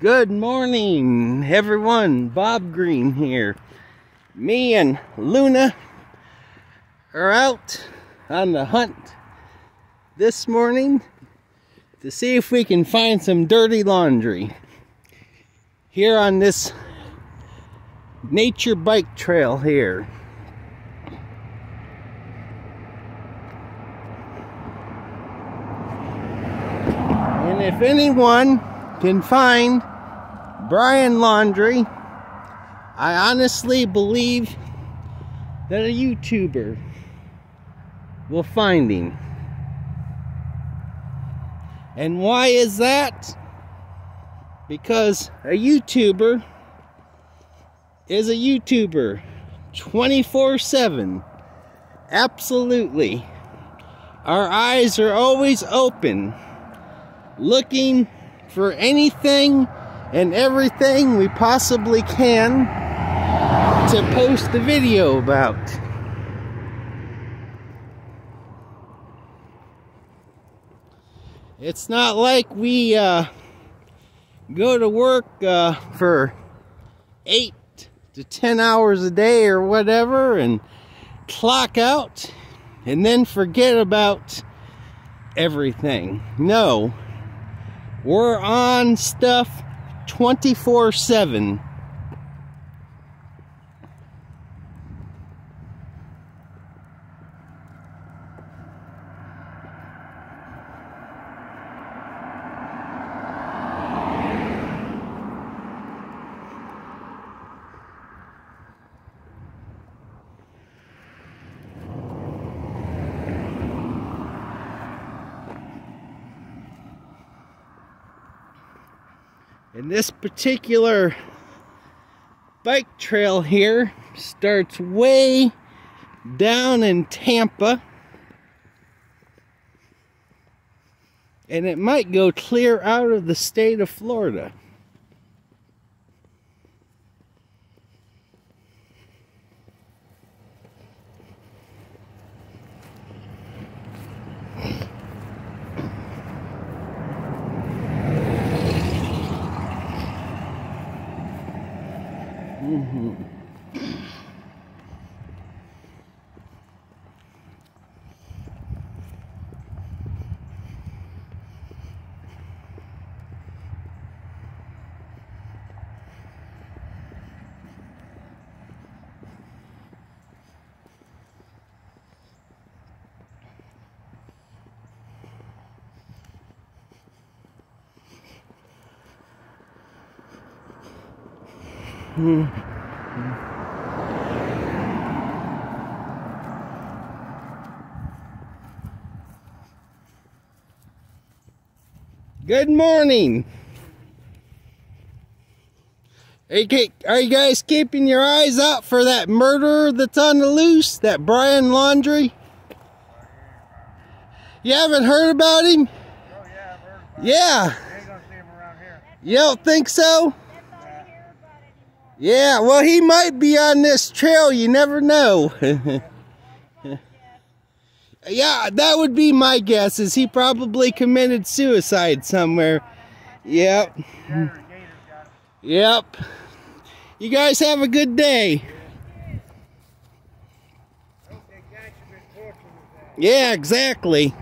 Good morning, everyone. Bob Green here. Me and Luna are out on the hunt this morning to see if we can find some dirty laundry here on this nature bike trail here. And if anyone can find Brian Laundrie. I honestly believe that a YouTuber will find him. And why is that? Because a YouTuber is a YouTuber 24 7. Absolutely. Our eyes are always open, looking for anything and everything we possibly can to post the video about. It's not like we uh, go to work uh, for eight to ten hours a day or whatever and clock out and then forget about everything. No, we're on stuff 24 7. And this particular bike trail here starts way down in Tampa. And it might go clear out of the state of Florida. Mm-hmm. Hmm. Good morning. Are you, are you guys keeping your eyes out for that murderer that's on the loose? That Brian Laundrie? You haven't heard about him? Oh, yeah, I've heard about Yeah. him. You ain't gonna see him around here. You don't think so? Yeah, well, he might be on this trail. You never know. yeah, that would be my guess. Is he probably committed suicide somewhere? Yep. Yep. You guys have a good day. Yeah, exactly.